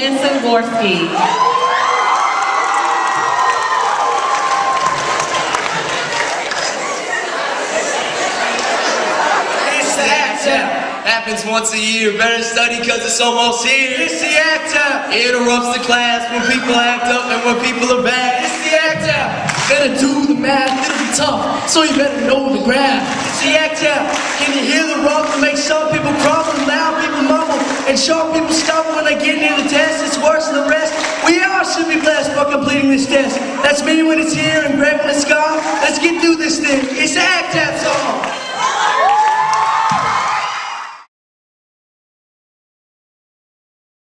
Vincent Gorski. It's the ACTAAP. Happens once a year. Better study cause it's almost here. It's the ACTAAP. Interrupts the class when people act up and when people are bad. It's the act ACTAAP. Better do the math, it'll be tough, so you better know the graph. It's the act ACTAAP. Can you hear the rock rumble? Make some people crumble, loud people mumble, and sharp people stumble when they get near the test. Worse than the rest. We all should be blessed for completing this test. That's me when it's here and Brett when it's. Let's get through this thing. It's ACTAAP.